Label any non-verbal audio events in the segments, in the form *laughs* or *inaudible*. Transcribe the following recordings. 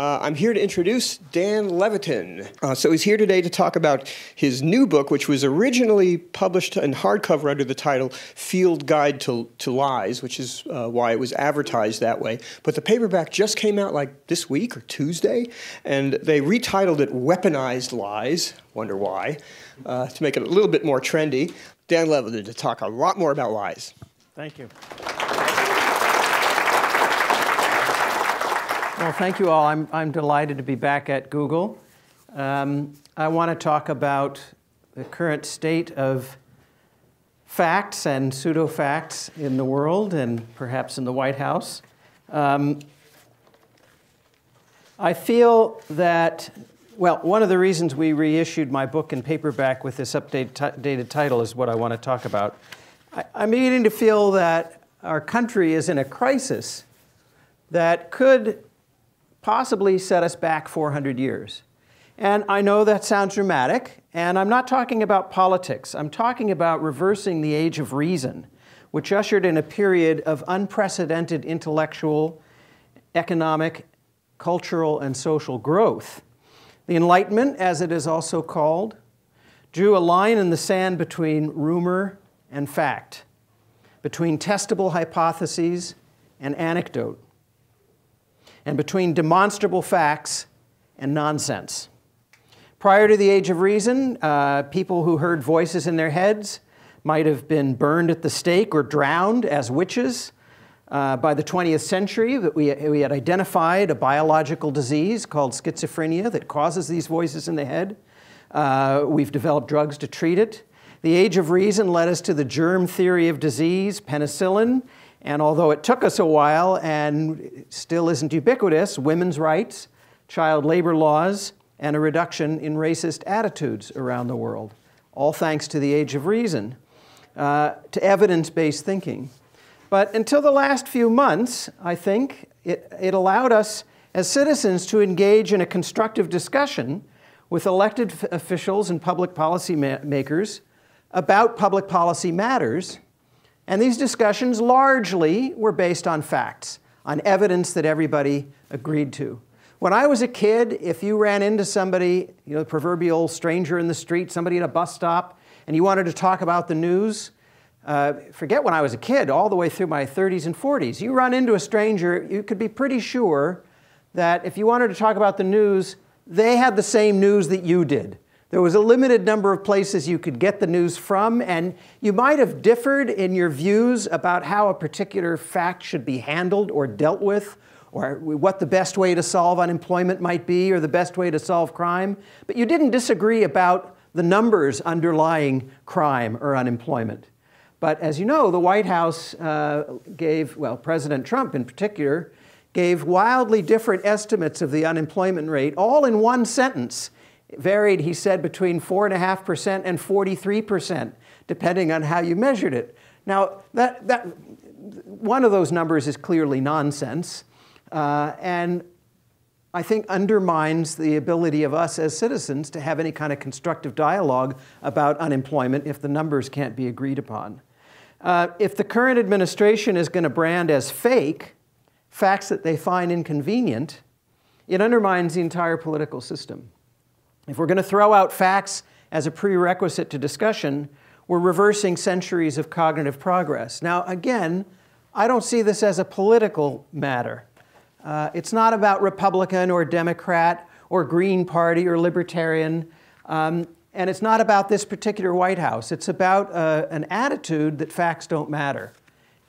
Uh, I'm here to introduce Dan Levitin. Uh, so he's here today to talk about his new book, which was originally published in hardcover under the title Field Guide to, to Lies, which is uh, why it was advertised that way. But the paperback just came out like this week or Tuesday, and they retitled it Weaponized Lies. Wonder why, uh, to make it a little bit more trendy. Dan Levitin to talk a lot more about lies. Thank you. Well, thank you all. I'm, I'm delighted to be back at Google. Um, I want to talk about the current state of facts and pseudo facts in the world and perhaps in the White House. Um, I feel that, well, one of the reasons we reissued my book in paperback with this updated title is what I want to talk about. I, I'm beginning to feel that our country is in a crisis that could possibly set us back 400 years. And I know that sounds dramatic, and I'm not talking about politics. I'm talking about reversing the age of reason, which ushered in a period of unprecedented intellectual, economic, cultural, and social growth. The Enlightenment, as it is also called, drew a line in the sand between rumor and fact, between testable hypotheses and anecdote and between demonstrable facts and nonsense. Prior to the Age of Reason, uh, people who heard voices in their heads might have been burned at the stake or drowned as witches. Uh, by the 20th century, we, we had identified a biological disease called schizophrenia that causes these voices in the head. Uh, we've developed drugs to treat it. The Age of Reason led us to the germ theory of disease, penicillin, and although it took us a while and still isn't ubiquitous, women's rights, child labor laws, and a reduction in racist attitudes around the world, all thanks to the age of reason, uh, to evidence based thinking. But until the last few months, I think, it, it allowed us as citizens to engage in a constructive discussion with elected officials and public policy ma- makers about public policy matters and these discussions largely were based on facts, on evidence that everybody agreed to. When I was a kid, if you ran into somebody, you know, the proverbial stranger in the street, somebody at a bus stop, and you wanted to talk about the news, uh, forget when I was a kid, all the way through my 30s and 40s, you run into a stranger, you could be pretty sure that if you wanted to talk about the news, they had the same news that you did. There was a limited number of places you could get the news from, and you might have differed in your views about how a particular fact should be handled or dealt with, or what the best way to solve unemployment might be, or the best way to solve crime. But you didn't disagree about the numbers underlying crime or unemployment. But as you know, the White House uh, gave, well, President Trump in particular, gave wildly different estimates of the unemployment rate, all in one sentence varied, he said, between 4.5% and 43%, depending on how you measured it. Now, that, that, one of those numbers is clearly nonsense, uh, and I think undermines the ability of us as citizens to have any kind of constructive dialogue about unemployment if the numbers can't be agreed upon. Uh, if the current administration is going to brand as fake facts that they find inconvenient, it undermines the entire political system. If we're going to throw out facts as a prerequisite to discussion, we're reversing centuries of cognitive progress. Now, again, I don't see this as a political matter. Uh, it's not about Republican or Democrat or Green Party or Libertarian. Um, and it's not about this particular White House. It's about uh, an attitude that facts don't matter.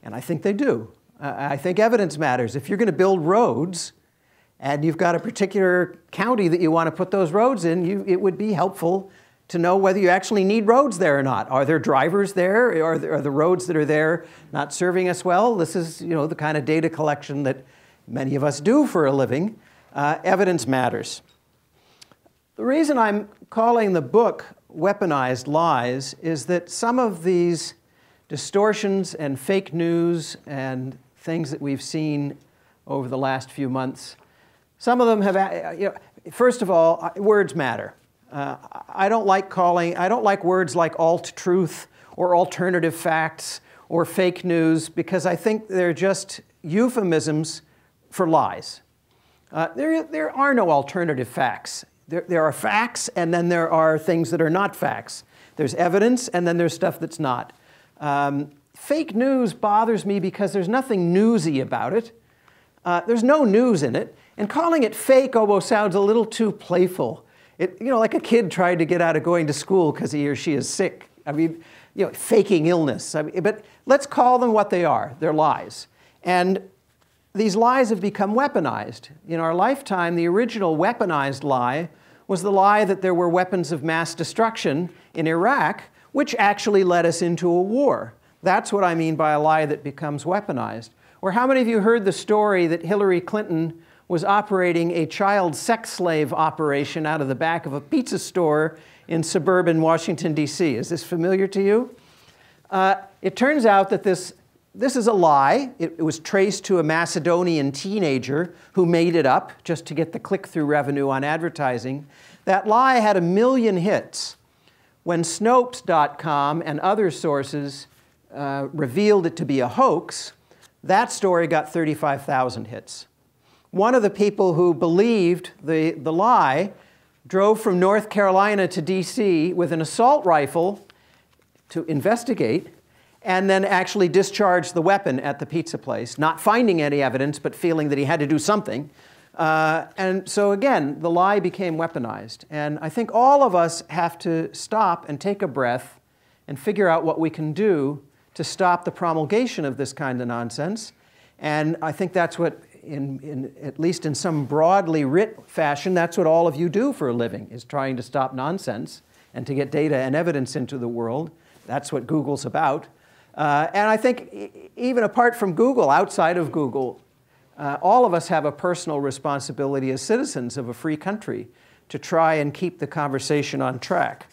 And I think they do. Uh, I think evidence matters. If you're going to build roads, and you've got a particular county that you want to put those roads in, you, it would be helpful to know whether you actually need roads there or not. Are there drivers there? Are, there, are the roads that are there not serving us well? This is you know, the kind of data collection that many of us do for a living. Uh, evidence matters. The reason I'm calling the book Weaponized Lies is that some of these distortions and fake news and things that we've seen over the last few months some of them have, uh, you know, first of all, words matter. Uh, I don't like calling, I don't like words like alt truth or alternative facts or fake news because I think they're just euphemisms for lies. Uh, there, there are no alternative facts. There, there are facts, and then there are things that are not facts. There's evidence, and then there's stuff that's not. Um, fake news bothers me because there's nothing newsy about it. Uh, there's no news in it. And calling it fake almost sounds a little too playful. It, you know, like a kid trying to get out of going to school because he or she is sick. I mean, you know, faking illness. I mean, but let's call them what they are. They're lies. And these lies have become weaponized. In our lifetime, the original weaponized lie was the lie that there were weapons of mass destruction in Iraq, which actually led us into a war. That's what I mean by a lie that becomes weaponized. Or how many of you heard the story that Hillary Clinton was operating a child sex slave operation out of the back of a pizza store in suburban Washington, D.C.? Is this familiar to you? Uh, it turns out that this this is a lie. It, it, was traced to a Macedonian teenager who made it up just to get the click through revenue on advertising. That lie had a million hits. When Snopes.com and other sources uh, revealed it to be a hoax, that story got 35,000 hits. One of the people who believed the, the lie drove from North Carolina to DC with an assault rifle to investigate and then actually discharged the weapon at the pizza place, not finding any evidence, but feeling that he had to do something. Uh, and so again, the lie became weaponized. And I think all of us have to stop and take a breath and figure out what we can do to stop the promulgation of this kind of nonsense. And I think that's what, in, in, at least in some broadly writ fashion, that's what all of you do for a living, is trying to stop nonsense and to get data and evidence into the world. That's what Google's about. Uh, and I think even apart from Google, outside of Google, uh, all of us have a personal responsibility as citizens of a free country to try and keep the conversation on track.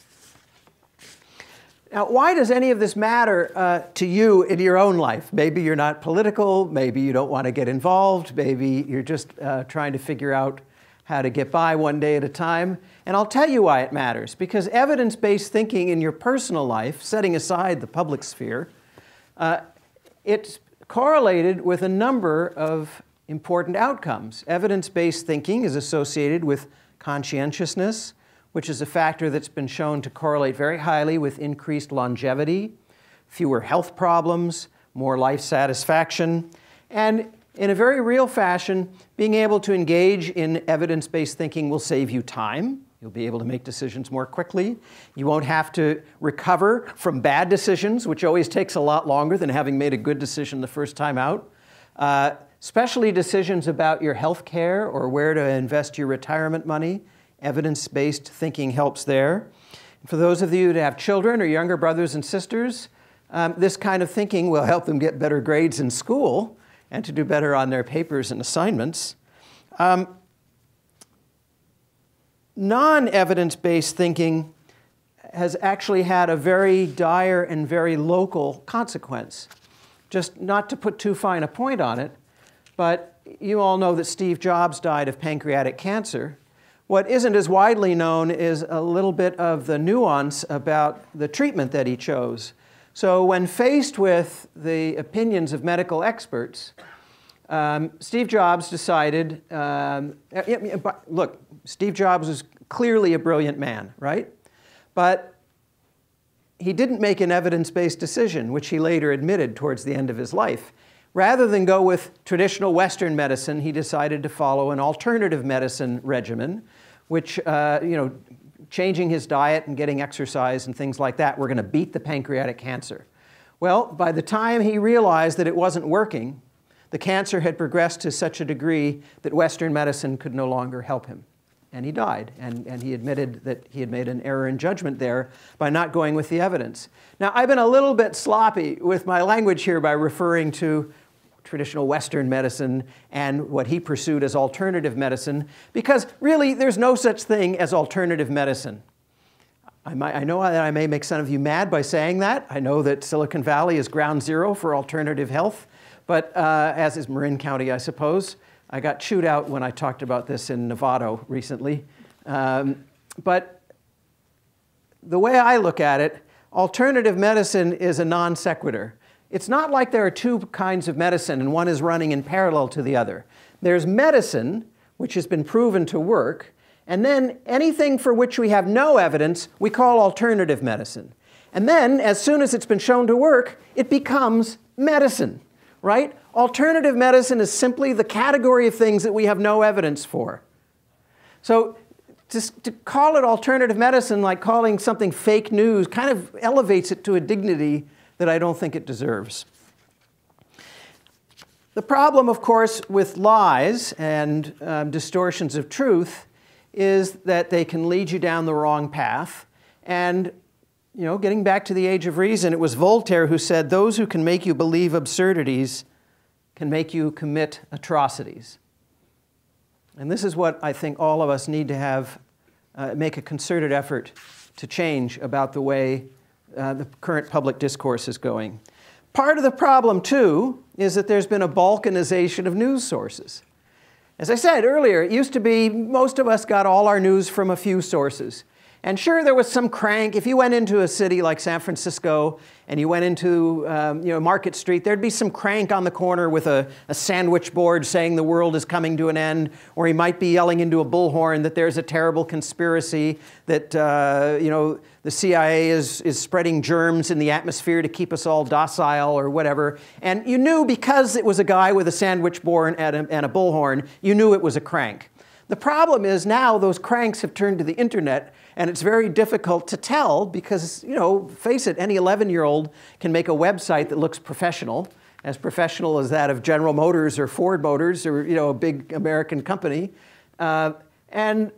Now, why does any of this matter uh, to you in your own life? Maybe you're not political, maybe you don't want to get involved, maybe you're just uh, trying to figure out how to get by one day at a time. And I'll tell you why it matters. Because evidence based thinking in your personal life, setting aside the public sphere, uh, it's correlated with a number of important outcomes. Evidence based thinking is associated with conscientiousness, which is a factor that's been shown to correlate very highly with increased longevity, fewer health problems, more life satisfaction, and in a very real fashion, being able to engage in evidence based thinking will save you time. You'll be able to make decisions more quickly. You won't have to recover from bad decisions, which always takes a lot longer than having made a good decision the first time out. Uh, especially decisions about your health care or where to invest your retirement money. Evidence based thinking helps there. For those of you that have children or younger brothers and sisters, um, this kind of thinking will help them get better grades in school and to do better on their papers and assignments. Um, non evidence based thinking has actually had a very dire and very local consequence. Just not to put too fine a point on it, but you all know that Steve Jobs died of pancreatic cancer. What isn't as widely known is a little bit of the nuance about the treatment that he chose. So, when faced with the opinions of medical experts, um, Steve Jobs decided, um, look, Steve Jobs was clearly a brilliant man, right? But he didn't make an evidence based decision, which he later admitted towards the end of his life. Rather than go with traditional Western medicine, he decided to follow an alternative medicine regimen, which, uh, you know, changing his diet and getting exercise and things like that, we're going to beat the pancreatic cancer. Well, by the time he realized that it wasn't working, the cancer had progressed to such a degree that Western medicine could no longer help him. And he died. And, and he admitted that he had made an error in judgment there by not going with the evidence. Now, I've been a little bit sloppy with my language here by referring to traditional Western medicine and what he pursued as alternative medicine, because really there's no such thing as alternative medicine. I, might, I, know that I may make some of you mad by saying that. I know that Silicon Valley is ground zero for alternative health. But uh, as is Marin County, I suppose. I got chewed out when I talked about this in Novato recently. Um, but the way I look at it, alternative medicine is a non sequitur. It's not like there are two kinds of medicine and one is running in parallel to the other. There's medicine, which has been proven to work. And then anything for which we have no evidence, we call alternative medicine. And then, as soon as it's been shown to work, it becomes medicine, right? Alternative medicine is simply the category of things that we have no evidence for. So, to, to call it alternative medicine, like calling something fake news, kind of elevates it to a dignity that I don't think it deserves. The problem, of course, with lies and um, distortions of truth is that they can lead you down the wrong path. And, you know, getting back to the age of reason, it was Voltaire who said, Those who can make you believe absurdities can make you commit atrocities. And this is what I think all of us need to have, uh, make a concerted effort to change about the way uh, the current public discourse is going. Part of the problem, too, is that there's been a balkanization of news sources. As I said earlier, it used to be most of us got all our news from a few sources. And sure, there was some crank. If you went into a city like San Francisco and you went into um, you know, Market Street, there'd be some crank on the corner with a, a, sandwich board saying the world is coming to an end, or he might be yelling into a bullhorn that there's a terrible conspiracy, that uh, you know, the CIA is, is spreading germs in the atmosphere to keep us all docile or whatever. And you knew because it was a guy with a sandwich board and a, and a bullhorn, you knew it was a crank. The problem is now those cranks have turned to the internet and it's very difficult to tell because, you know, face it, any 11 year old can make a website that looks professional, as professional as that of General Motors or Ford Motors or, you know, a big American company. Uh, and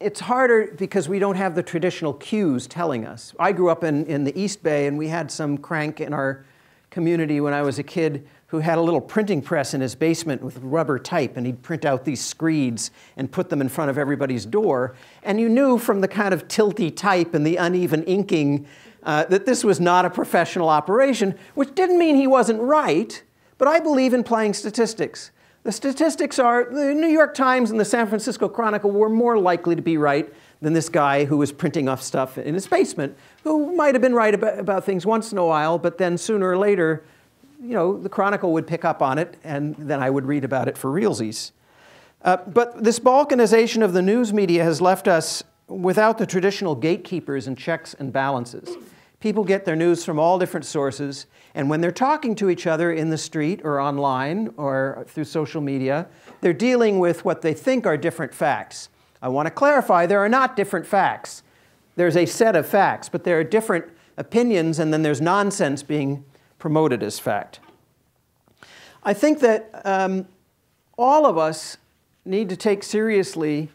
it's harder because we don't have the traditional cues telling us. I grew up in, in the East Bay and we had some crank in our community when I was a kid who had a little printing press in his basement with rubber type, and he'd print out these screeds and put them in front of everybody's door. And you knew from the kind of tilty type and the uneven inking uh, that this was not a professional operation, which didn't mean he wasn't right, but I believe in playing statistics. The statistics are the New York Times and the San Francisco Chronicle were more likely to be right than this guy who was printing off stuff in his basement, who might have been right about, about things once in a while, but then sooner or later you know, the Chronicle would pick up on it, and then I would read about it for realsies. Uh, but this balkanization of the news media has left us without the traditional gatekeepers and checks and balances. People get their news from all different sources, and when they're talking to each other in the street or online or through social media, they're dealing with what they think are different facts. I want to clarify there are not different facts. There's a set of facts, but there are different opinions, and then there's nonsense being promoted as fact. I think that um, all of us need to take seriously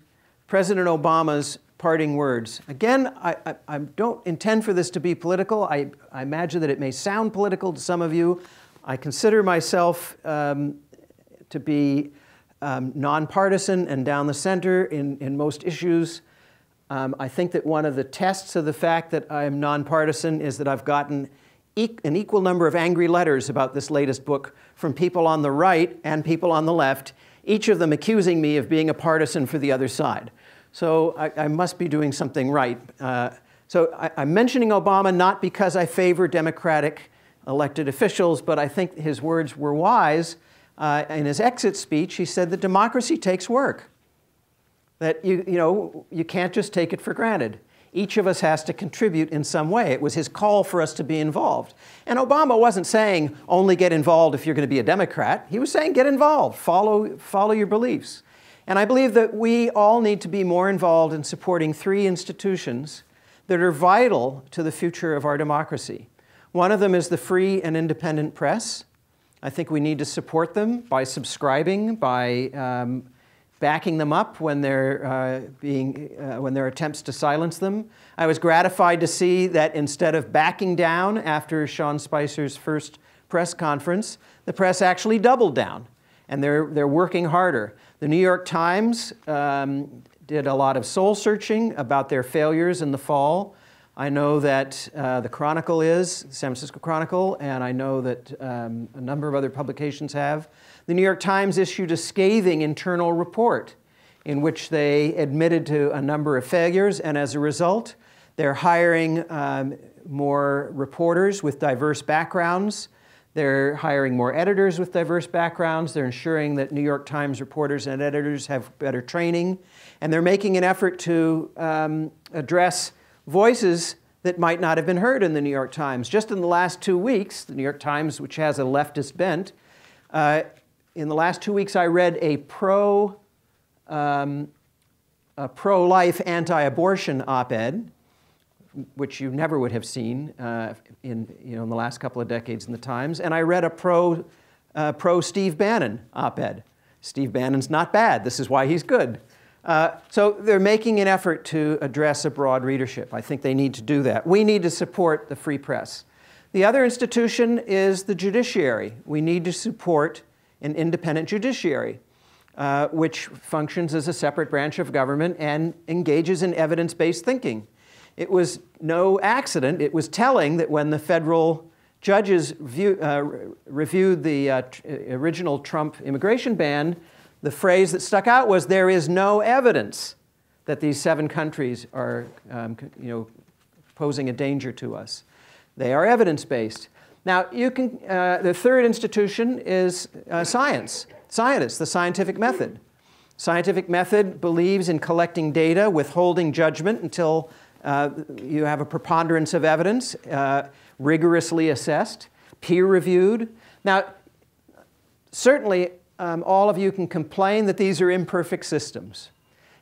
President Obama's parting words. Again, I, I, I, don't intend for this to be political. I, I, imagine that it may sound political to some of you. I consider myself um, to be um, nonpartisan and down the center in, in most issues. Um, I think that one of the tests of the fact that I'm nonpartisan is that I've gotten an equal number of angry letters about this latest book from people on the right and people on the left, each of them accusing me of being a partisan for the other side. So I, I must be doing something right. Uh, so I, I'm mentioning Obama not because I favor Democratic elected officials, but I think his words were wise. Uh, in his exit speech, he said that democracy takes work. That you, you, know, you can't just take it for granted each of us has to contribute in some way. It was his call for us to be involved. And Obama wasn't saying only get involved if you're going to be a Democrat. He was saying get involved, follow, follow your beliefs. And I believe that we all need to be more involved in supporting three institutions that are vital to the future of our democracy. One of them is the free and independent press. I think we need to support them by subscribing, by um, backing them up when, they're, uh, being, uh, when there are attempts to silence them. I was gratified to see that instead of backing down after Sean Spicer's first press conference, the press actually doubled down, and they're, they're working harder. The New York Times um, did a lot of soul searching about their failures in the fall. I know that uh, the Chronicle is, the San Francisco Chronicle, and I know that um, a number of other publications have. The New York Times issued a scathing internal report in which they admitted to a number of failures, and as a result, they're hiring um, more reporters with diverse backgrounds. They're hiring more editors with diverse backgrounds. They're ensuring that New York Times reporters and editors have better training. And they're making an effort to um, address voices that might not have been heard in the New York Times. Just in the last two weeks, the New York Times, which has a leftist bent, uh, in the last two weeks I read a pro um, a pro-life anti-abortion op-ed which you never would have seen uh, in, you know, in the last couple of decades in the Times. And I read a pro, uh, pro Steve Bannon op ed. Steve Bannon's not bad. This is why he's good. Uh, so they're making an effort to address a broad readership. I think they need to do that. We need to support the free press. The other institution is the judiciary. We need to support an independent judiciary. Uh, which functions as a separate branch of government and engages in evidence based thinking. It was no accident. It was telling that when the federal judges view, uh, reviewed the uh, tr- original Trump immigration ban, the phrase that stuck out was there is no evidence that these seven countries are um, you know, posing a danger to us. They are evidence based. Now, you can, uh, the third institution is uh, science, scientists, the scientific method. Scientific method believes in collecting data, withholding judgment until uh, you have a preponderance of evidence, uh, rigorously assessed, peer reviewed. Now, certainly, um, all of you can complain that these are imperfect systems.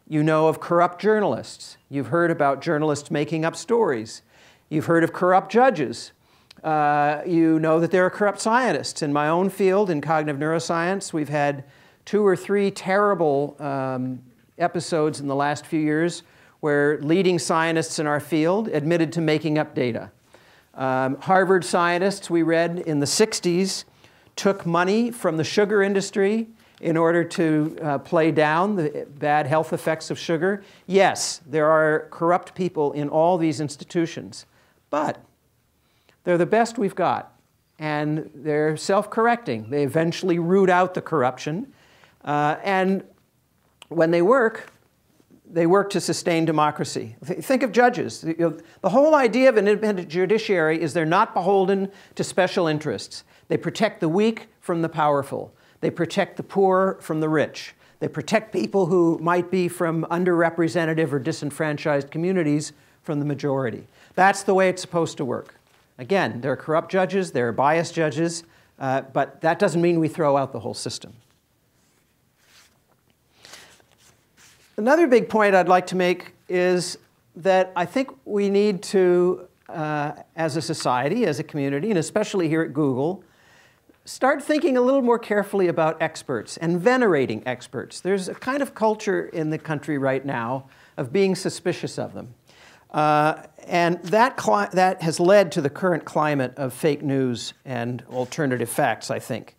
You know of corrupt journalists. You've heard about journalists making up stories. You've heard of corrupt judges. Uh, you know that there are corrupt scientists. In my own field, in cognitive neuroscience, we've had two or three terrible um, episodes in the last few years where leading scientists in our field admitted to making up data. Um, Harvard scientists, we read in the 60s, took money from the sugar industry in order to uh, play down the bad health effects of sugar. Yes, there are corrupt people in all these institutions, but they're the best we've got. And they're self correcting. They eventually root out the corruption. Uh, and when they work, they work to sustain democracy. Think of judges. The whole idea of an independent judiciary is they're not beholden to special interests. They protect the weak from the powerful. They protect the poor from the rich. They protect people who might be from underrepresented or disenfranchised communities from the majority. That's the way it's supposed to work. Again, there are corrupt judges, there are biased judges, uh, but that doesn't mean we throw out the whole system. Another big point I'd like to make is that I think we need to, uh, as a society, as a community, and especially here at Google, start thinking a little more carefully about experts and venerating experts. There's a kind of culture in the country right now of being suspicious of them. Uh, and that, that has led to the current climate of fake news and alternative facts, I think.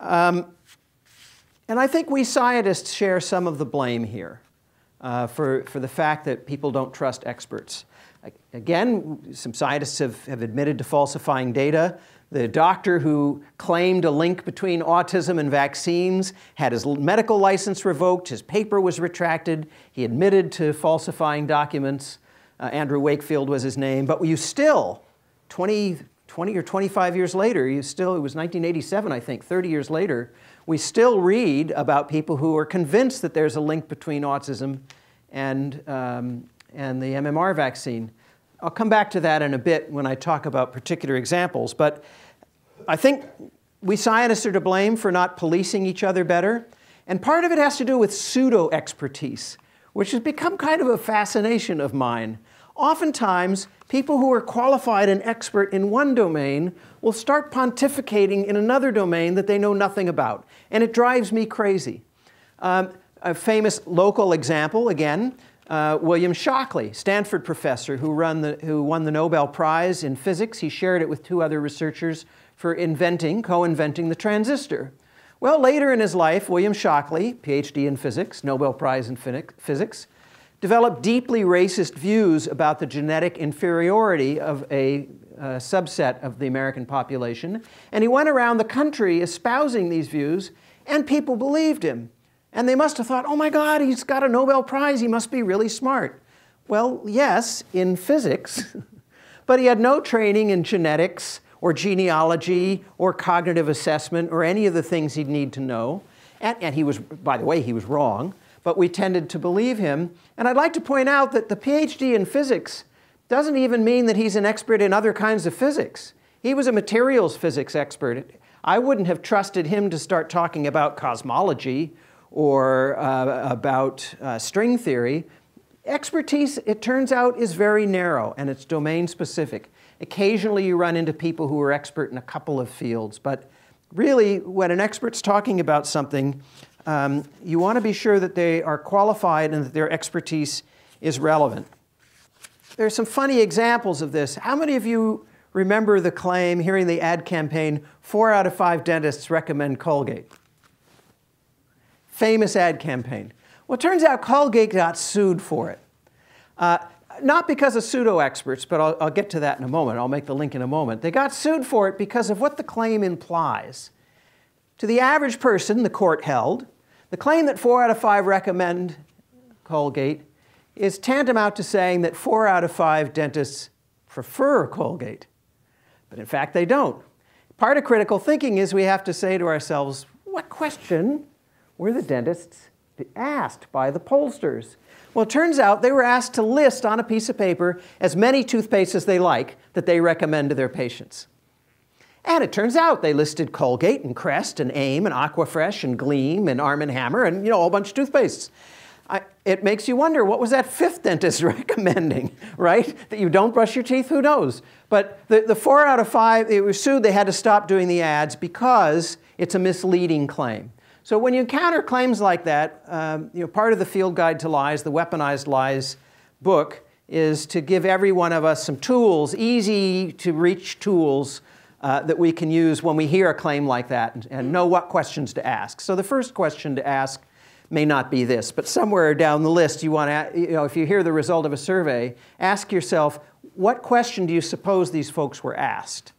Um, and I think we scientists share some of the blame here uh, for, for the fact that people don't trust experts. Again, some scientists have, have admitted to falsifying data. The doctor who claimed a link between autism and vaccines had his medical license revoked, his paper was retracted, he admitted to falsifying documents. Uh, Andrew Wakefield was his name, but you still, 20, 20 or 25 years later, you still, it was 1987, I think, 30 years later, we still read about people who are convinced that there's a link between autism and, um, and the MMR vaccine. I'll come back to that in a bit when I talk about particular examples, but I think we scientists are to blame for not policing each other better. And part of it has to do with pseudo expertise, which has become kind of a fascination of mine. Oftentimes, people who are qualified and expert in one domain will start pontificating in another domain that they know nothing about. And it drives me crazy. Um, a famous local example, again, uh, William Shockley, Stanford professor who, the, who won the Nobel Prize in physics. He shared it with two other researchers for inventing, co inventing the transistor. Well, later in his life, William Shockley, PhD in physics, Nobel Prize in physics, developed deeply racist views about the genetic inferiority of a uh, subset of the American population. And he went around the country espousing these views, and people believed him. And they must have thought, oh my God, he's got a Nobel Prize, he must be really smart. Well, yes, in physics, *laughs* but he had no training in genetics or genealogy or cognitive assessment or any of the things he'd need to know. And, and he was, by the way, he was wrong, but we tended to believe him. And I'd like to point out that the PhD in physics doesn't even mean that he's an expert in other kinds of physics. He was a materials physics expert. I wouldn't have trusted him to start talking about cosmology or uh, about uh, string theory. Expertise, it turns out, is very narrow and it's domain specific. Occasionally you run into people who are expert in a couple of fields, but really, when an expert's talking about something, um, you want to be sure that they are qualified and that their expertise is relevant. There are some funny examples of this. How many of you remember the claim, hearing the ad campaign, four out of five dentists recommend Colgate? Famous ad campaign. Well, it turns out Colgate got sued for it. Uh, not because of pseudo experts, but I'll, I'll, get to that in a moment. I'll make the link in a moment. They got sued for it because of what the claim implies. To the average person, the court held, the claim that four out of five recommend Colgate is tantamount to saying that four out of five dentists prefer Colgate. But in fact, they don't. Part of critical thinking is we have to say to ourselves, what question were the dentists asked by the pollsters? Well, it turns out they were asked to list on a piece of paper as many toothpastes as they like that they recommend to their patients. And it turns out they listed Colgate and Crest and Aim and Aquafresh and Gleam and Arm & Hammer and you know a whole bunch of toothpastes. I, it makes you wonder what was that fifth dentist *laughs* recommending, right? That you don't brush your teeth? Who knows? But the, the four out of five, they were sued, they had to stop doing the ads because it's a misleading claim. So when you encounter claims like that, um, you know, part of the Field Guide to Lies, the Weaponized Lies book, is to give every one of us some tools, easy to reach tools uh, that we can use when we hear a claim like that and, and know what questions to ask. So the first question to ask may not be this, but somewhere down the list you want to, you know, if you hear the result of a survey, ask yourself, what question do you suppose these folks were asked?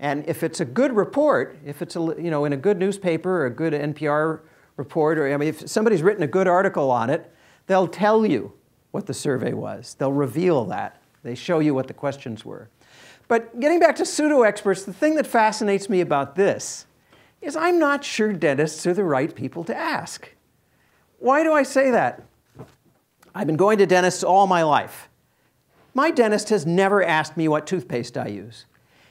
And if it's a good report, if it's a, you know, in a good newspaper or a good NPR report, or I mean, if somebody's written a good article on it, they'll tell you what the survey was. They'll reveal that. They show you what the questions were. But getting back to pseudo experts, the thing that fascinates me about this is I'm not sure dentists are the right people to ask. Why do I say that? I've been going to dentists all my life. My dentist has never asked me what toothpaste I use.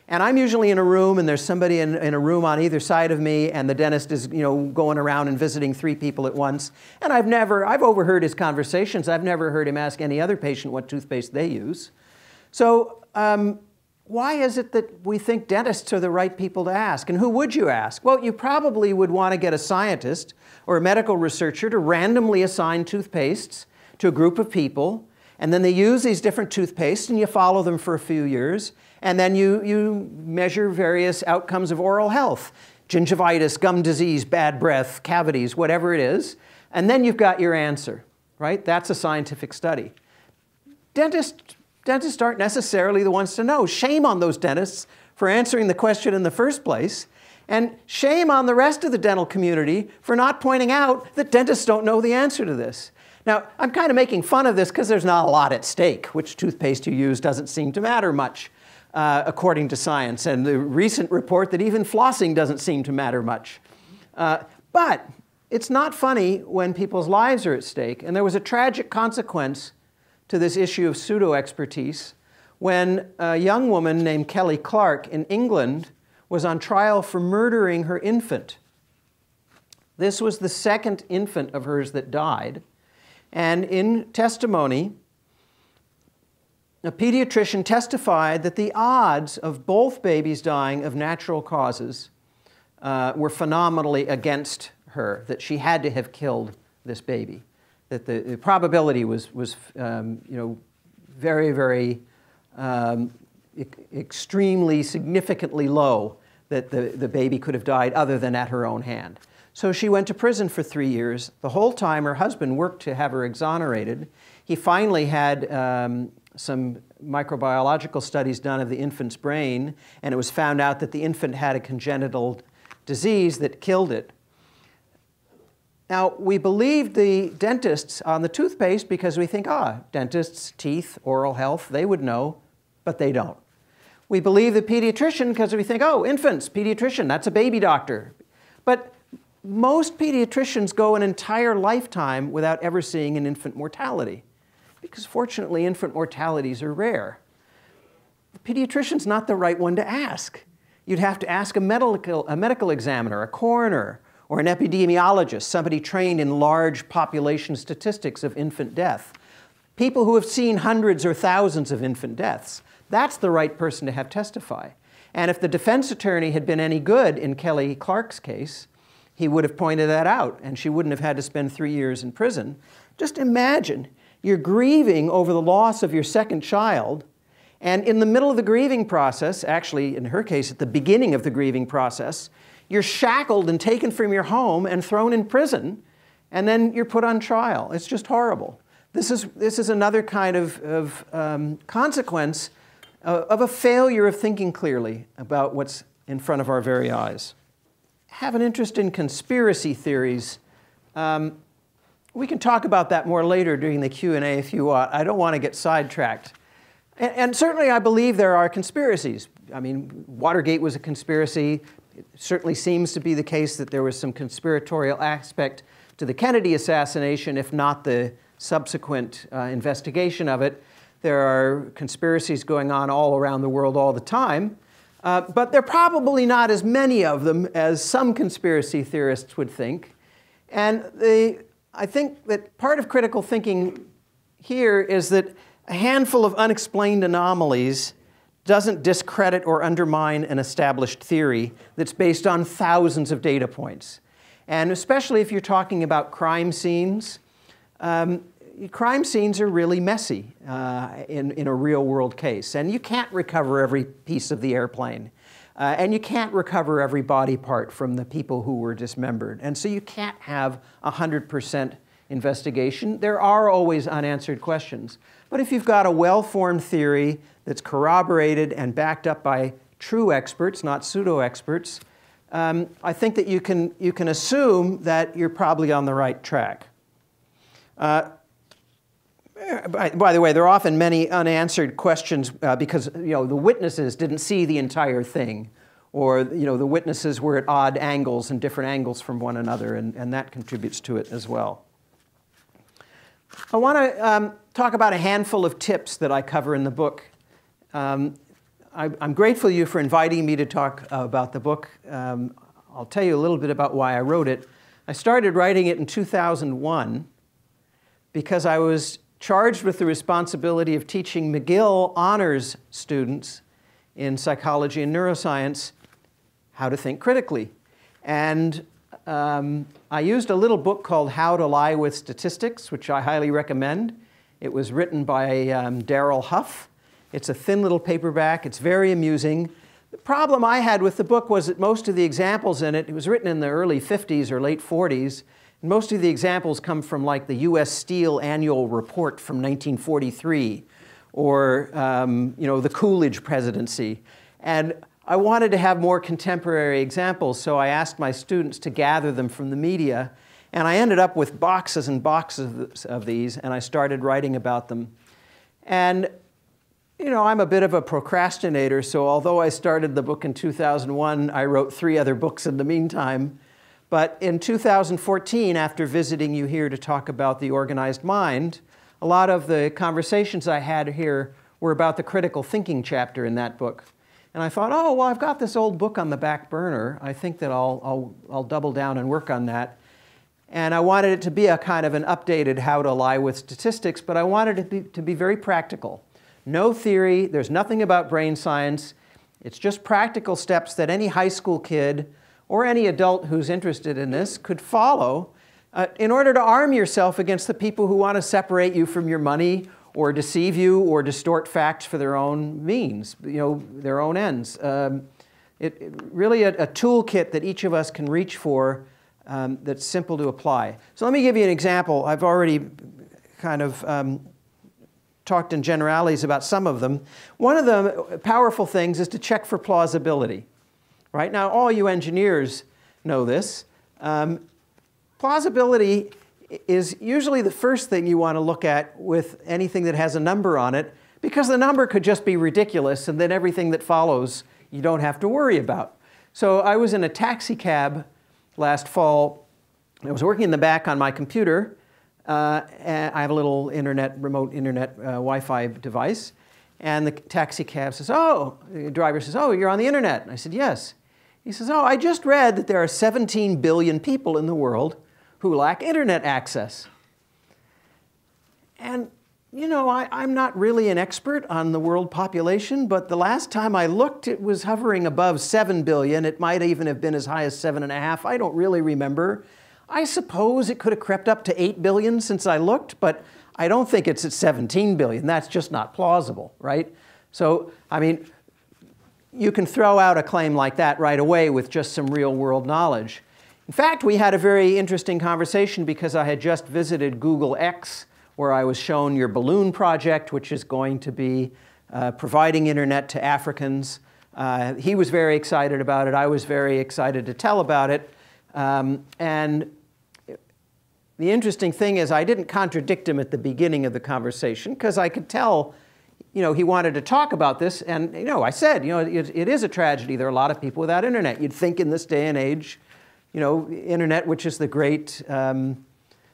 And I'm usually in a room, and there's somebody in, in, a room on either side of me, and the dentist is, you know, going around and visiting three people at once. And I've never, I've overheard his conversations. I've never heard him ask any other patient what toothpaste they use. So, um, why is it that we think dentists are the right people to ask? And who would you ask? Well, you probably would want to get a scientist or a medical researcher to randomly assign toothpastes to a group of people, and then they use these different toothpastes, and you follow them for a few years and then you, you measure various outcomes of oral health gingivitis, gum disease, bad breath, cavities, whatever it is. And then you've got your answer, right? That's a scientific study. Dentists, dentists aren't necessarily the ones to know. Shame on those dentists for answering the question in the first place. And shame on the rest of the dental community for not pointing out that dentists don't know the answer to this. Now, I'm kind of making fun of this because there's not a lot at stake. Which toothpaste you use doesn't seem to matter much uh, according to science, and the recent report that even flossing doesn't seem to matter much. Uh, but it's not funny when people's lives are at stake, and there was a tragic consequence to this issue of pseudo expertise when a young woman named Kelly Clark in England was on trial for murdering her infant. This was the second infant of hers that died. And in testimony, a pediatrician testified that the odds of both babies dying of natural causes uh, were phenomenally against her, that she had to have killed this baby, that the, the probability was, was um, you know, very, very um, e- extremely significantly low that the, the baby could have died other than at her own hand. So she went to prison for three years. The whole time her husband worked to have her exonerated. He finally had um, some microbiological studies done of the infant's brain, and it was found out that the infant had a congenital disease that killed it. Now, we believed the dentists on the toothpaste because we think, ah, dentists, teeth, oral health, they would know, but they don't. We believe the pediatrician because we think, oh, infants, pediatrician, that's a baby doctor. But most pediatricians go an entire lifetime without ever seeing an infant mortality because fortunately infant mortalities are rare. The pediatrician's not the right one to ask. You'd have to ask a medical, a medical examiner, a coroner, or an epidemiologist, somebody trained in large population statistics of infant death. People who have seen hundreds or thousands of infant deaths. That's the right person to have testify. And if the defense attorney had been any good in Kelly Clark's case, he would have pointed that out and she wouldn't have had to spend three years in prison. Just imagine you're grieving over the loss of your second child, and in the middle of the grieving process, actually, in her case, at the beginning of the grieving process, you're shackled and taken from your home and thrown in prison, and then you're put on trial. It's just horrible. This is, this is another kind of, of um, consequence uh, of a failure of thinking clearly about what's in front of our very eyes. Have an interest in conspiracy theories. Um, we can talk about that more later during the Q&A if you want. I don't want to get sidetracked. And, and certainly I believe there are conspiracies. I mean, Watergate was a conspiracy. It certainly seems to be the case that there was some conspiratorial aspect to the Kennedy assassination, if not the subsequent uh, investigation of it. There are conspiracies going on all around the world all the time. Uh, but there are probably not as many of them as some conspiracy theorists would think. And the I think that part of critical thinking here is that a handful of unexplained anomalies doesn't discredit or undermine an established theory that's based on thousands of data points. And especially if you're talking about crime scenes, um, crime scenes are really messy uh, in, in a real world case. And you can't recover every piece of the airplane. Uh, and you can't recover every body part from the people who were dismembered. And so you can't have 100% investigation. There are always unanswered questions. But if you've got a well formed theory that's corroborated and backed up by true experts, not pseudo experts, um, I think that you can, you can assume that you're probably on the right track. Uh, by, by, the way, there are often many unanswered questions uh, because you know the witnesses didn't see the entire thing, or you know the witnesses were at odd angles and different angles from one another, and, and that contributes to it as well. I want to um, talk about a handful of tips that I cover in the book. Um, I, am grateful to you for inviting me to talk uh, about the book. Um, I'll tell you a little bit about why I wrote it. I started writing it in 2001 because I was charged with the responsibility of teaching McGill honors students in psychology and neuroscience how to think critically. And um, I used a little book called How to Lie with Statistics, which I highly recommend. It was written by um, Darrell Huff. It's a thin little paperback, it's very amusing. The problem I had with the book was that most of the examples in it, it was written in the early 50s or late 40s, and most of the examples come from like the U.S. Steel Annual Report from 1943 or um, you know, the Coolidge presidency. And I wanted to have more contemporary examples, so I asked my students to gather them from the media. And I ended up with boxes and boxes of these, and I started writing about them. And, you know, I'm a bit of a procrastinator, so although I started the book in 2001, I wrote three other books in the meantime. But in 2014, after visiting you here to talk about the organized mind, a lot of the conversations I had here were about the critical thinking chapter in that book. And I thought, oh, well, I've got this old book on the back burner. I think that I'll, I'll, I'll double down and work on that. And I wanted it to be a kind of an updated how to lie with statistics, but I wanted it to be, to be very practical. No theory, there's nothing about brain science. It's just practical steps that any high school kid or any adult who's interested in this could follow uh, in order to arm yourself against the people who want to separate you from your money or deceive you or distort facts for their own means, you know, their own ends. Um, it, it, really a, a, toolkit that each of us can reach for um, that's simple to apply. So let me give you an example. I've already kind of um, talked in generalities about some of them. One of the powerful things is to check for plausibility. Right now, all you engineers know this. Um, plausibility is usually the first thing you want to look at with anything that has a number on it because the number could just be ridiculous, and then everything that follows you don't have to worry about. So I was in a taxi cab last fall. I was working in the back on my computer. Uh, I have a little internet, remote internet uh, Wi-Fi device, and the taxi cab says, "Oh," the driver says, "Oh, you're on the internet." And I said, "Yes." He says, "Oh, I just read that there are 17 billion people in the world who lack internet access." And you know, I, am not really an expert on the world population, but the last time I looked, it was hovering above 7 billion. It might even have been as high as 7.5. I don't really remember. I suppose it could have crept up to 8 billion since I looked, but I don't think it's at 17 billion. That's just not plausible, right? So, I mean, you can throw out a claim like that right away with just some real world knowledge. In fact, we had a very interesting conversation because I had just visited Google X where I was shown your balloon project, which is going to be uh, providing internet to Africans. Uh, he was very excited about it. I was very excited to tell about it. Um, and the interesting thing is, I didn't contradict him at the beginning of the conversation because I could tell, you know, he wanted to talk about this. And, you know, I said, you know, it, it is a tragedy. There are a lot of people without internet. You'd think in this day and age, you know, internet, which is the great um,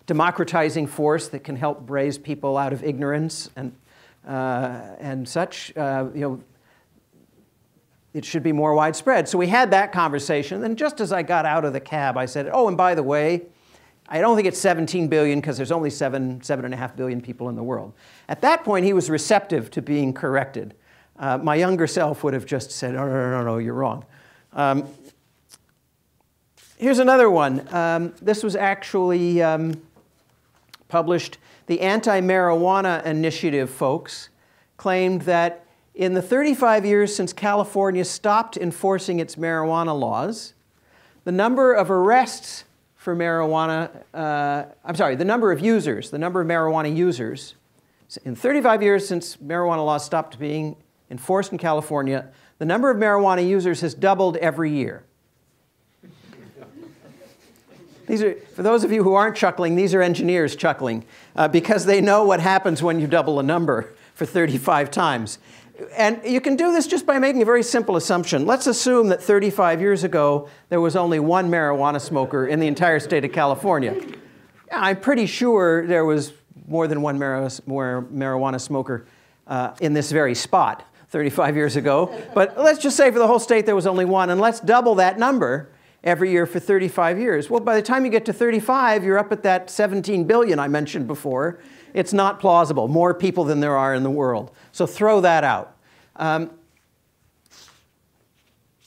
democratizing force that can help raise people out of ignorance and, uh, and such. Uh, you know, it should be more widespread. So we had that conversation. And just as I got out of the cab, I said, oh, and by the way, I don't think it's 17 billion because there's only seven, seven and a half billion people in the world. At that point, he was receptive to being corrected. Uh, my younger self would have just said, no, no, no, no you're wrong. Um, here's another one. Um, this was actually um, published, the Anti Marijuana Initiative folks claimed that in the 35 years since California stopped enforcing its marijuana laws, the number of arrests for marijuana, uh, I'm sorry, the number of users, the number of marijuana users, in 35 years since marijuana laws stopped being enforced in California, the number of marijuana users has doubled every year. These are, for those of you who aren't chuckling, these are engineers chuckling uh, because they know what happens when you double a number for 35 times. And you can do this just by making a very simple assumption. Let's assume that 35 years ago there was only one marijuana smoker in the entire state of California. I'm pretty sure there was more than one marijuana smoker uh, in this very spot 35 years ago. But let's just say for the whole state there was only one, and let's double that number every year for 35 years. Well, by the time you get to 35, you're up at that 17 billion I mentioned before. It's not plausible, more people than there are in the world. So throw that out. Um,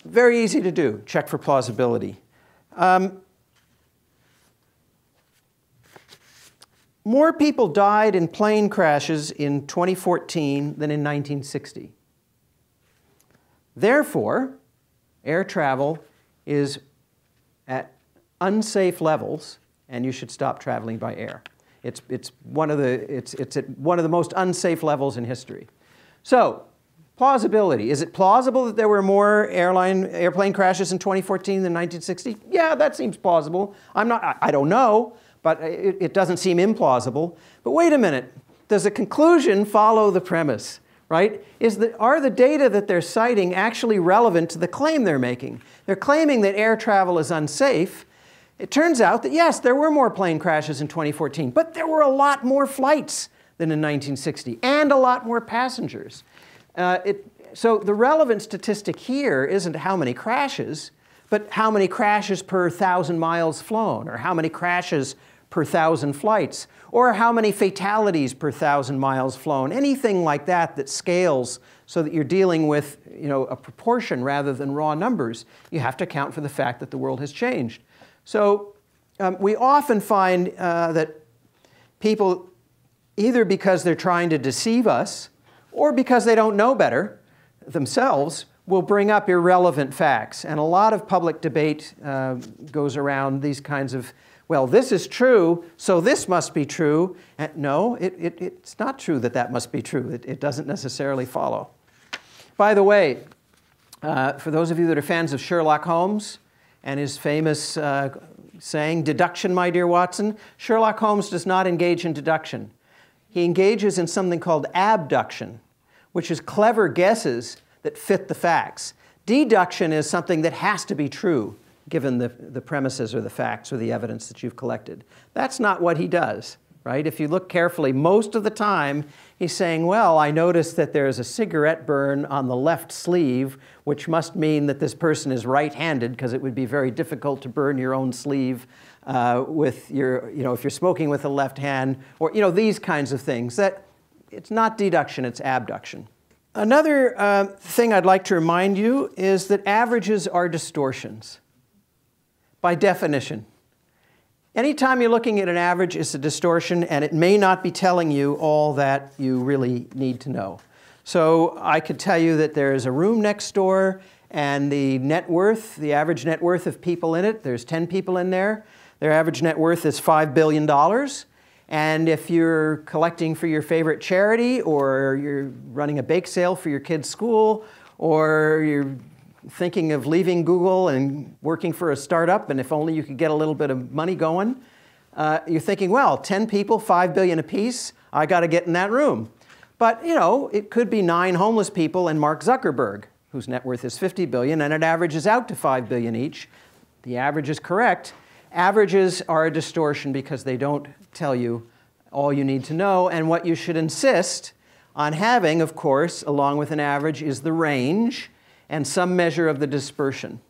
very easy to do, check for plausibility. Um, more people died in plane crashes in 2014 than in 1960. Therefore, air travel is at unsafe levels, and you should stop traveling by air. It's, it's, one, of the, it's, it's at one of the most unsafe levels in history. So, plausibility. Is it plausible that there were more airline, airplane crashes in 2014 than 1960? Yeah, that seems plausible. I'm not, I, I don't know, but it, it doesn't seem implausible. But wait a minute. Does the conclusion follow the premise? Right? Is that, are the data that they're citing actually relevant to the claim they're making? They're claiming that air travel is unsafe. It turns out that yes, there were more plane crashes in 2014, but there were a lot more flights than in 1960 and a lot more passengers. Uh, it, so the relevant statistic here isn't how many crashes, but how many crashes per thousand miles flown or how many crashes per thousand flights or how many fatalities per thousand miles flown, anything like that that scales so that you're dealing with you know, a proportion rather than raw numbers, you have to account for the fact that the world has changed. So um, we often find uh, that people, either because they're trying to deceive us or because they don't know better themselves, will bring up irrelevant facts. And a lot of public debate uh, goes around these kinds of well, this is true, so this must be true. And no, it, it, it's not true that that must be true. It, it doesn't necessarily follow. By the way, uh, for those of you that are fans of Sherlock Holmes and his famous uh, saying, deduction, my dear Watson, Sherlock Holmes does not engage in deduction. He engages in something called abduction. which is clever guesses that fit the facts. Deduction is something that has to be true given the, the premises or the facts or the evidence that you've collected. That's not what he does, right? If you look carefully, most of the time he's saying, well, I noticed that there's a cigarette burn on the left sleeve, which must mean that this person is right-handed because it would be very difficult to burn your own sleeve uh, with your, you know, if you're smoking with the left hand, or, you know, these kinds of things. That it's not deduction, it's abduction. Another uh, thing I'd like to remind you is that averages are distortions by definition. Anytime you're looking at an average, it's a distortion, and it may not be telling you all that you really need to know. So I could tell you that there is a room next door, and the net worth, the average net worth of people in it, there's 10 people in there. Their average net worth is $5 billion. And if you're collecting for your favorite charity, or you're running a bake sale for your kid's school, or you're thinking of leaving Google and working for a startup, and if only you could get a little bit of money going, uh, you're thinking, well, 10 people, 5 billion apiece, I got to get in that room. But, you know, it could be nine homeless people and Mark Zuckerberg, whose net worth is 50 billion, and it averages out to 5 billion each. The average is correct. Averages are a distortion because they don't tell you all you need to know. And what you should insist on having, of course, along with an average, is the range and some measure of the dispersion.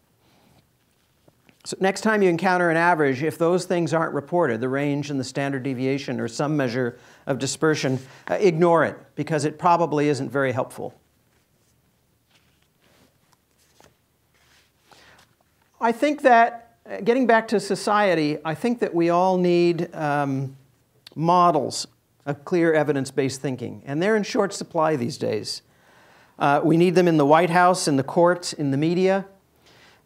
So next time you encounter an average, if those things aren't reported, the range and the standard deviation or some measure of dispersion, uh, ignore it because it probably isn't very helpful. I think that getting back to society, I think that we all need um, models of clear evidence based thinking, and they're in short supply these days. Uh, we need them in the White House, in the courts, in the media.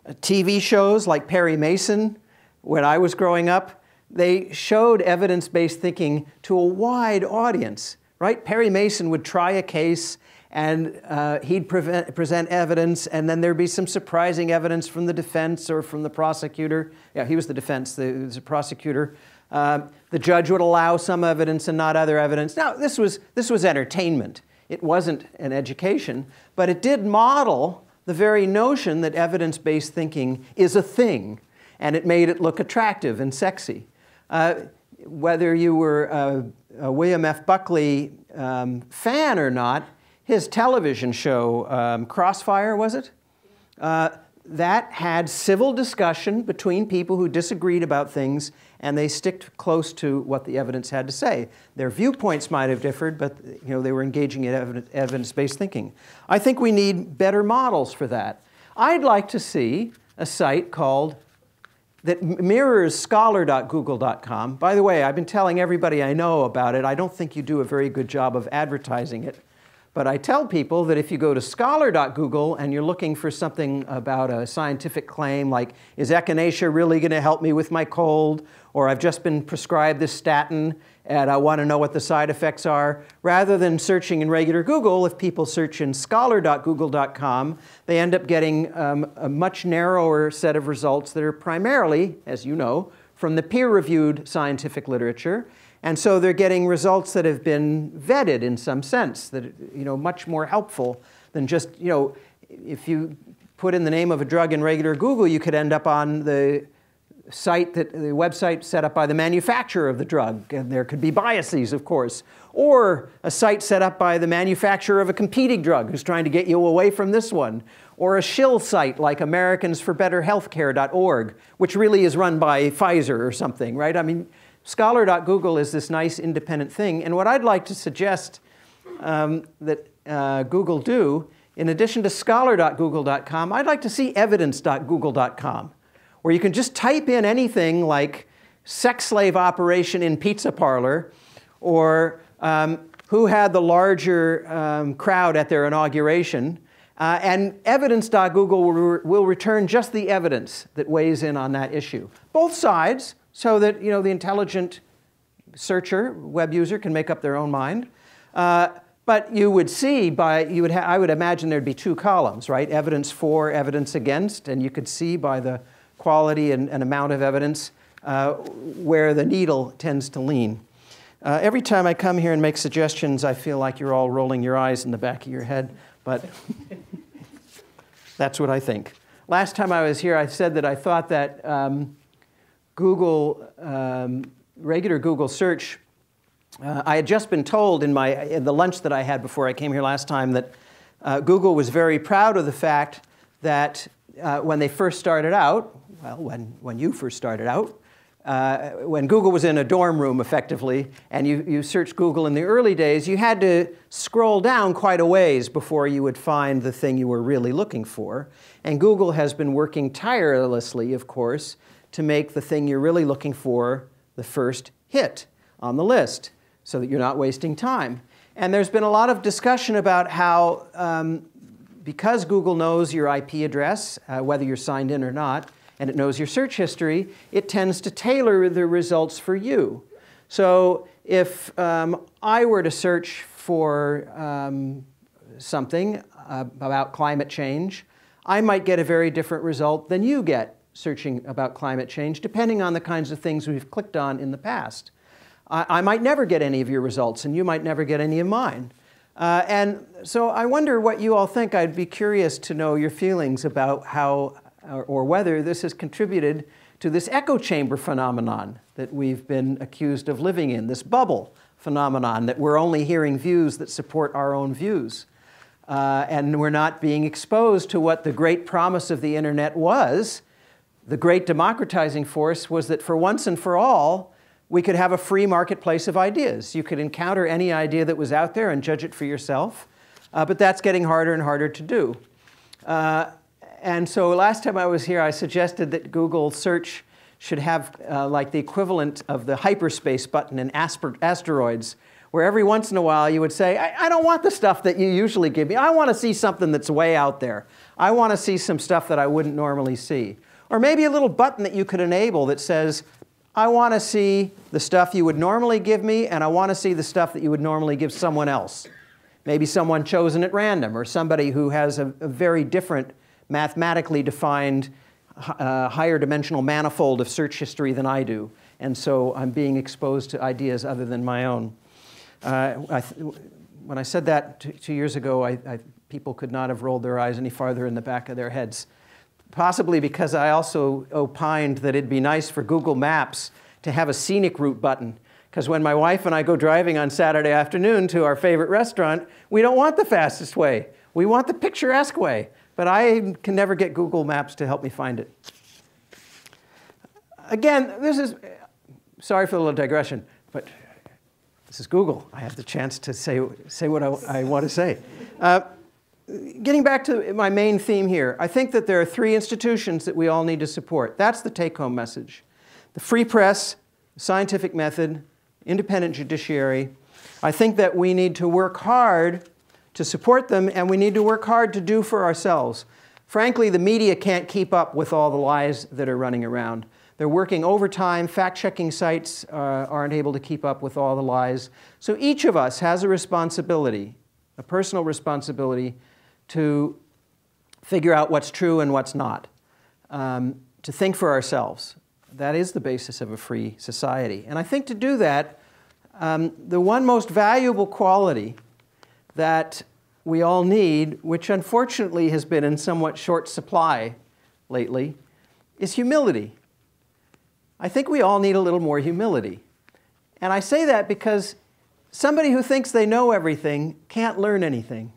Uh, TV shows like Perry Mason, when I was growing up, they showed evidence based thinking to a wide audience, right? Perry Mason would try a case and uh, he'd prevent, present evidence, and then there'd be some surprising evidence from the defense or from the prosecutor. Yeah, he was the defense, the, the prosecutor. Uh, the judge would allow some evidence and not other evidence. Now, this was, this was entertainment. It wasn't an education, but it did model the very notion that evidence based thinking is a thing, and it made it look attractive and sexy. Uh, whether you were a, a William F. Buckley um, fan or not, his television show, um, Crossfire, was it? Uh, that had civil discussion between people who disagreed about things, and they sticked close to what the evidence had to say. Their viewpoints might have differed, but you know, they were engaging in evidence-based thinking. I think we need better models for that. I'd like to see a site called that mirrors scholar.google.com. By the way, I've been telling everybody I know about it. I don't think you do a very good job of advertising it. But I tell people that if you go to scholar.google and you're looking for something about a scientific claim like, is echinacea really going to help me with my cold? Or I've just been prescribed this statin and I want to know what the side effects are. Rather than searching in regular Google, if people search in scholar.google.com, they end up getting um, a much narrower set of results that are primarily, as you know, from the peer reviewed scientific literature. And so they're getting results that have been vetted in some sense, that you know, much more helpful than just, you know, if you put in the name of a drug in regular Google, you could end up on the site that the website set up by the manufacturer of the drug, and there could be biases, of course, or a site set up by the manufacturer of a competing drug who's trying to get you away from this one, or a shill site like AmericansForBetterHealthcare.org, which really is run by Pfizer or something, right? I mean, Scholar.google is this nice independent thing. And what I'd like to suggest um, that uh, Google do, in addition to scholar.google.com, I'd like to see evidence.google.com, where you can just type in anything like sex slave operation in pizza parlor or um, who had the larger um, crowd at their inauguration. Uh, and evidence.google will, re will return just the evidence that weighs in on that issue. Both sides, so that you know, the intelligent searcher, web user, can make up their own mind. Uh, but you would see by, you would I would imagine there'd be two columns, right? Evidence for, evidence against, and you could see by the quality and, and amount of evidence uh, where the needle tends to lean. Uh, every time I come here and make suggestions, I feel like you're all rolling your eyes in the back of your head, but *laughs* that's what I think. Last time I was here, I said that I thought that um, Google, um, regular Google search, uh, I had just been told in, my, in the lunch that I had before I came here last time that uh, Google was very proud of the fact that uh, when they first started out, well, when, when you first started out, uh, when Google was in a dorm room effectively, and you, you searched Google in the early days, you had to scroll down quite a ways before you would find the thing you were really looking for. And Google has been working tirelessly, of course, to make the thing you're really looking for the first hit on the list so that you're not wasting time. And there's been a lot of discussion about how, um, because Google knows your IP address, uh, whether you're signed in or not, and it knows your search history, it tends to tailor the results for you. So if um, I were to search for um, something uh, about climate change, I might get a very different result than you get searching about climate change, depending on the kinds of things we've clicked on in the past. I, I might never get any of your results, and you might never get any of mine. Uh, and so I wonder what you all think. I'd be curious to know your feelings about how or, or whether this has contributed to this echo chamber phenomenon that we've been accused of living in, this bubble phenomenon that we're only hearing views that support our own views. Uh, and we're not being exposed to what the great promise of the internet was. The great democratizing force was that for once and for all, we could have a free marketplace of ideas. You could encounter any idea that was out there and judge it for yourself, uh, but that's getting harder and harder to do. Uh, and so last time I was here, I suggested that Google search should have uh, like the equivalent of the hyperspace button in asteroids, where every once in a while you would say, I, I don't want the stuff that you usually give me. I want to see something that's way out there. I want to see some stuff that I wouldn't normally see. Or maybe a little button that you could enable that says, I want to see the stuff you would normally give me, and I want to see the stuff that you would normally give someone else. Maybe someone chosen at random, or somebody who has a, a very different mathematically defined uh, higher dimensional manifold of search history than I do. And so I'm being exposed to ideas other than my own. Uh, I when I said that two years ago, I, I, people could not have rolled their eyes any farther in the back of their heads. Possibly because I also opined that it'd be nice for Google Maps to have a scenic route button. Because when my wife and I go driving on Saturday afternoon to our favorite restaurant, we don't want the fastest way. We want the picturesque way but I can never get Google Maps to help me find it. Again, this is, sorry for the little digression, but this is Google. I have the chance to say, say what I, I want to say. Uh, getting back to my main theme here, I think that there are three institutions that we all need to support. That's the take home message the free press, scientific method, independent judiciary. I think that we need to work hard to support them, and we need to work hard to do for ourselves. Frankly, the media can't keep up with all the lies that are running around. They're working overtime. Fact checking sites uh, aren't able to keep up with all the lies. So each of us has a responsibility, a personal responsibility, to figure out what's true and what's not, um, to think for ourselves. That is the basis of a free society. And I think to do that, um, the one most valuable quality that we all need, which unfortunately has been in somewhat short supply lately, is humility. I think we all need a little more humility. And I say that because somebody who thinks they know everything can't learn anything.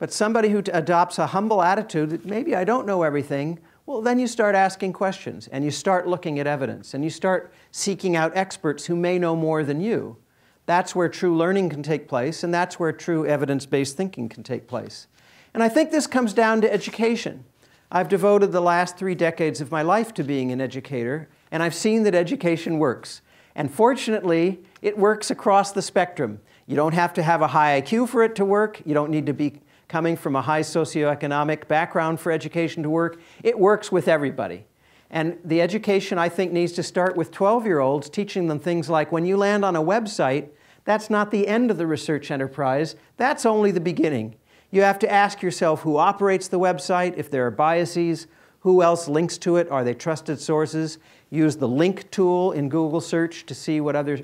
But somebody who adopts a humble attitude that maybe I don't know everything, well, then you start asking questions and you start looking at evidence and you start seeking out experts who may know more than you. That's where true learning can take place, and that's where true evidence based thinking can take place. And I think this comes down to education. I've devoted the last three decades of my life to being an educator, and I've seen that education works. And fortunately, it works across the spectrum. You don't have to have a high IQ for it to work. You don't need to be coming from a high socioeconomic background for education to work. It works with everybody. And the education, I think, needs to start with 12 year olds, teaching them things like when you land on a website, that's not the end of the research enterprise, that's only the beginning. You have to ask yourself who operates the website, if there are biases, who else links to it, are they trusted sources? Use the link tool in Google search to see what other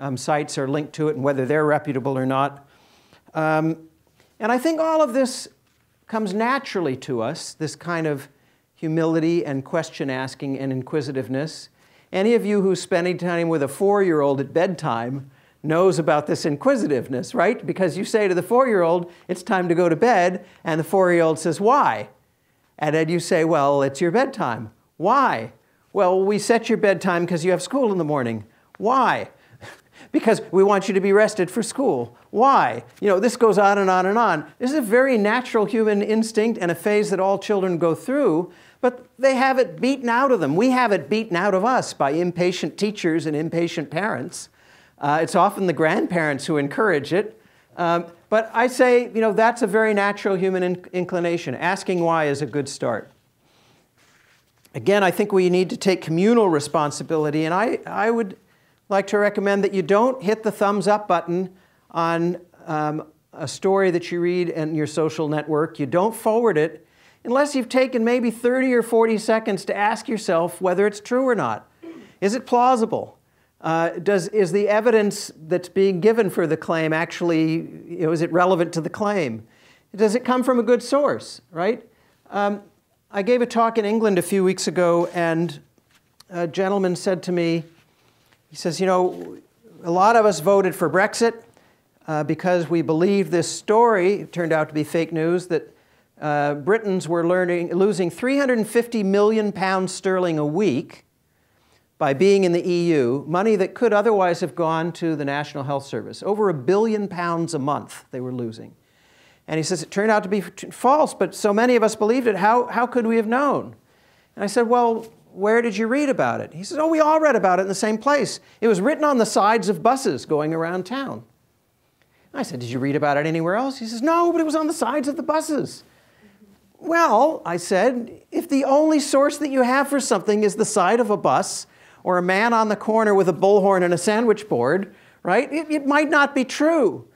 um, sites are linked to it and whether they're reputable or not. Um, and I think all of this comes naturally to us, this kind of humility and question asking and inquisitiveness. Any of you who's spending time with a four year old at bedtime knows about this inquisitiveness, right? Because you say to the four year old, it's time to go to bed, and the four year old says, why? And then you say, well, it's your bedtime. Why? Well, we set your bedtime because you have school in the morning. Why? Because we want you to be rested for school. Why? You know, this goes on and on and on. This is a very natural human instinct and a phase that all children go through, but they have it beaten out of them. We have it beaten out of us by impatient teachers and impatient parents. Uh, it's often the grandparents who encourage it. Um, but I say, you know, that's a very natural human in- inclination. Asking why is a good start. Again, I think we need to take communal responsibility, and I, I would like to recommend that you don't hit the thumbs up button on um, a story that you read in your social network. You don't forward it unless you've taken maybe 30 or 40 seconds to ask yourself whether it's true or not. Is it plausible? Uh, does, is the evidence that's being given for the claim actually, you know, is it relevant to the claim? Does it come from a good source, right? Um, I gave a talk in England a few weeks ago, and a gentleman said to me, he says, You know, a lot of us voted for Brexit uh, because we believed this story, turned out to be fake news, that uh, Britons were learning, losing 350 million pounds sterling a week by being in the EU, money that could otherwise have gone to the National Health Service. Over a billion pounds a month they were losing. And he says, It turned out to be false, but so many of us believed it. How, how could we have known? And I said, Well, where did you read about it? He says, Oh, we all read about it in the same place. It was written on the sides of buses going around town. I said, Did you read about it anywhere else? He says, No, but it was on the sides of the buses. Well, I said, if the only source that you have for something is the side of a bus or a man on the corner with a bullhorn and a sandwich board, right, it, it might not be true.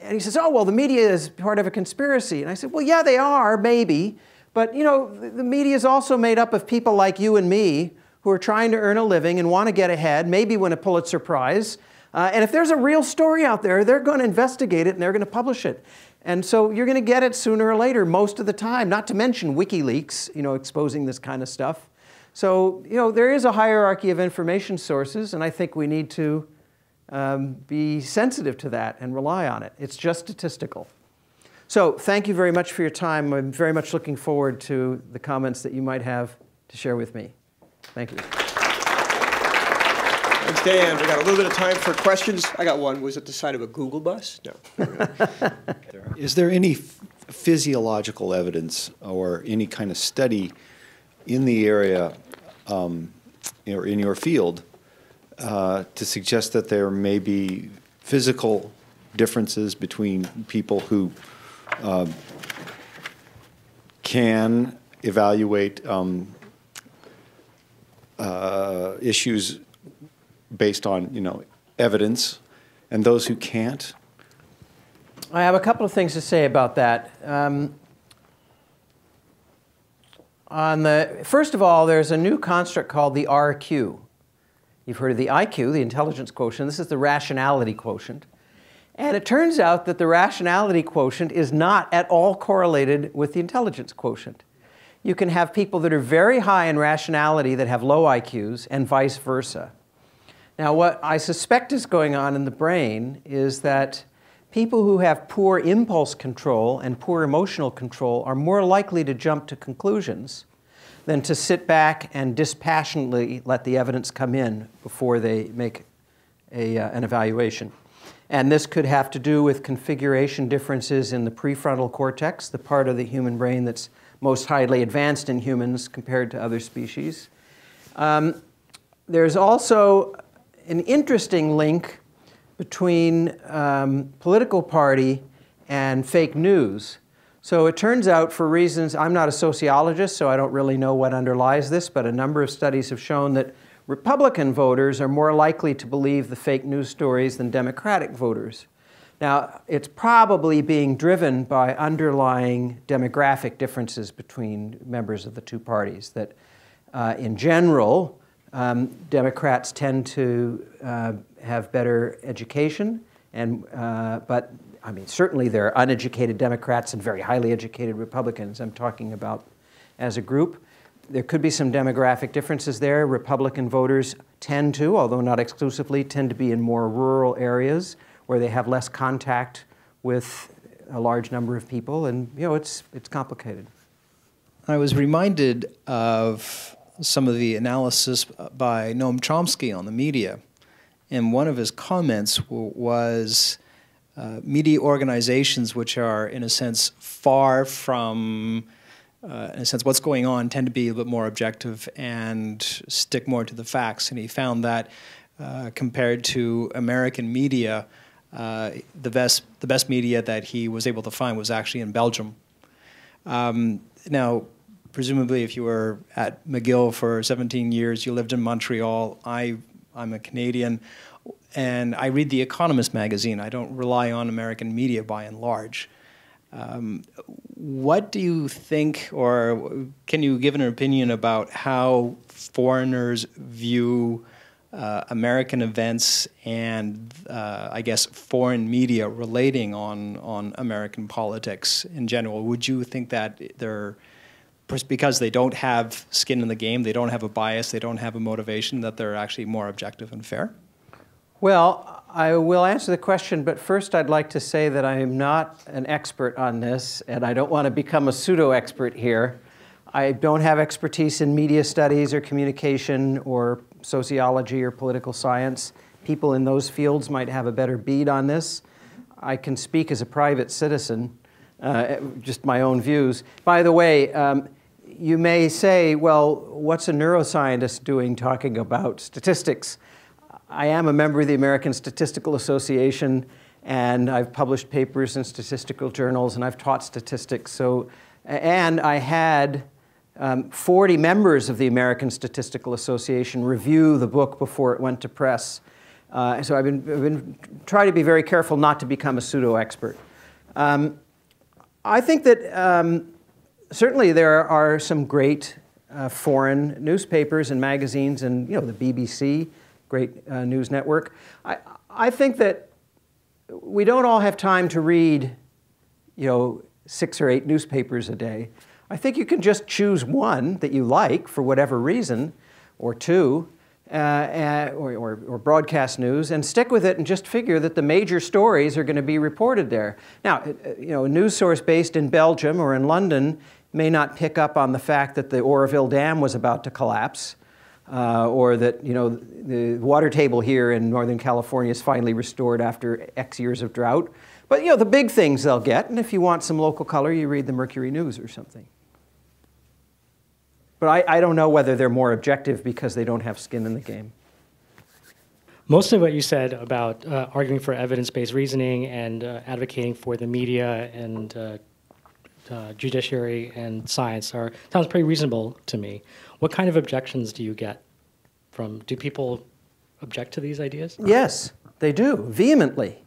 And he says, Oh, well, the media is part of a conspiracy. And I said, Well, yeah, they are, maybe. But you know, the media is also made up of people like you and me who are trying to earn a living and want to get ahead, maybe win a Pulitzer Prize. Uh, and if there's a real story out there, they're going to investigate it and they're going to publish it. And so you're going to get it sooner or later, most of the time, not to mention WikiLeaks, you know, exposing this kind of stuff. So, you know, there is a hierarchy of information sources, and I think we need to um, be sensitive to that and rely on it. It's just statistical. So, thank you very much for your time. I'm very much looking forward to the comments that you might have to share with me. Thank you. Thanks, Dan. We got a little bit of time for questions. I got one. Was it the side of a Google bus? No. *laughs* Is there any physiological evidence or any kind of study in the area um, or in your field uh, to suggest that there may be physical differences between people who uh, can evaluate um, uh, issues based on you know evidence, and those who can't? I have a couple of things to say about that. Um, on the first of all, there's a new construct called the RQ. You've heard of the IQ, the intelligence quotient. This is the rationality quotient. And it turns out that the rationality quotient is not at all correlated with the intelligence quotient. You can have people that are very high in rationality that have low IQs, and vice versa. Now, what I suspect is going on in the brain is that people who have poor impulse control and poor emotional control are more likely to jump to conclusions than to sit back and dispassionately let the evidence come in before they make a, uh, an evaluation. And this could have to do with configuration differences in the prefrontal cortex, the part of the human brain that's most highly advanced in humans compared to other species. Um, there's also an interesting link between um, political party and fake news. So it turns out, for reasons, I'm not a sociologist, so I don't really know what underlies this, but a number of studies have shown that Republican voters are more likely to believe the fake news stories than Democratic voters. Now, it's probably being driven by underlying demographic differences between members of the two parties. That, uh, in general, Um, Democrats tend to uh, have better education, and uh, but I mean certainly there are uneducated Democrats and very highly educated Republicans. I'm talking about as a group. There could be some demographic differences there. Republican voters tend to, although not exclusively, tend to be in more rural areas where they have less contact with a large number of people, and you know it's it's complicated. I was reminded of some of the analysis by Noam Chomsky on the media, and one of his comments was uh, media organizations which are, in a sense, far from uh, in a sense, what's going on tend to be a bit more objective and stick more to the facts. And he found that uh, compared to American media, uh, the best the best media that he was able to find was actually in Belgium. Um, now, presumably, if you were at McGill for 17 years, you lived in Montreal. I I'm a Canadian, and I read The Economist magazine. I don't rely on American media by and large. Um, what do you think, or can you give an opinion about how foreigners view uh, American events and, uh, I guess, foreign media relating on, on American politics in general? Would you think that they're, because they don't have skin in the game, they don't have a bias, they don't have a motivation, that they're actually more objective and fair? Well, I will answer the question, but first I'd like to say that I am not an expert on this, and I don't want to become a pseudo expert here. I don't have expertise in media studies or communication or sociology or political science. People in those fields might have a better bead on this. I can speak as a private citizen, uh, just my own views. By the way, um, you may say, well, what's a neuroscientist doing talking about statistics? I am a member of the American Statistical Association, and I've published papers in statistical journals, and I've taught statistics. So, and I had um, 40 members of the American Statistical Association review the book before it went to press. Uh, so I've been, I've been trying to be very careful not to become a pseudo expert. Um, I think that um, certainly there are some great uh, foreign newspapers and magazines, and you know the BBC great uh, news network. I, I think that we don't all have time to read, you know, six or eight newspapers a day. I think you can just choose one that you like for whatever reason, or two, uh, uh, or, or, or, broadcast news, and stick with it and just figure that the major stories are going to be reported there. Now, uh, uh, you know, a news source based in Belgium or in London may not pick up on the fact that the Oroville Dam was about to collapse, uh, or that you know the water table here in Northern California is finally restored after X years of drought. But you know the big things they'll get, and if you want some local color, you read the Mercury News or something. But I, I don't know whether they're more objective because they don't have skin in the game. Most of what you said about uh, arguing for evidence-based reasoning and uh, advocating for the media and uh, uh judiciary and science are sounds pretty reasonable to me. What kind of objections do you get from? Do people object to these ideas? Yes, they do vehemently.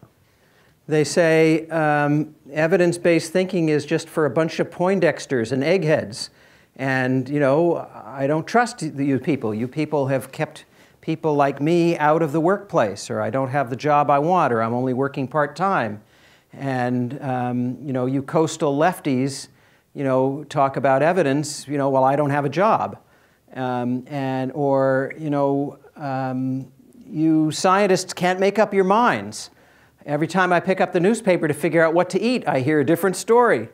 They say um, evidence based thinking is just for a bunch of Poindexters and eggheads. And, you know, I don't trust you people. You people have kept people like me out of the workplace, or I don't have the job I want, or I'm only working part time. And, um, you know, you coastal lefties, you know, talk about evidence, you know, well, I don't have a job um, and or you know um, you scientists can't make up your minds. Every time I pick up the newspaper to figure out what to eat, I hear a different story.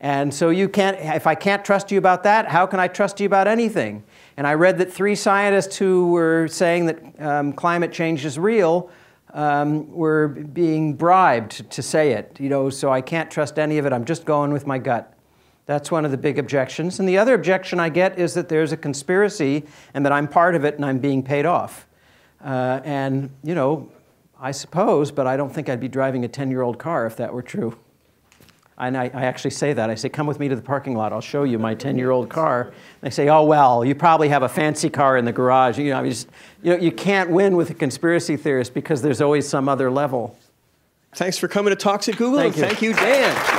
And so you can't, if I can't trust you about that, how can I trust you about anything? And I read that three scientists who were saying that um, climate change is real um, were being bribed to say it. You know, so I can't trust any of it. I'm just going with my gut. That's one of the big objections. And the other objection I get is that there's a conspiracy and that I'm part of it and I'm being paid off. Uh, and, you know, I suppose, but I don't think I'd be driving a 10 year old car if that were true. And I, I, actually say that. I say, come with me to the parking lot. I'll show you my 10 year old car. And they say, oh, well, you probably have a fancy car in the garage. You know, I mean, just, you, know, you can't win with a conspiracy theorist because there's always some other level. Thanks for coming to Talks at Google. Thank you. thank you, Dan.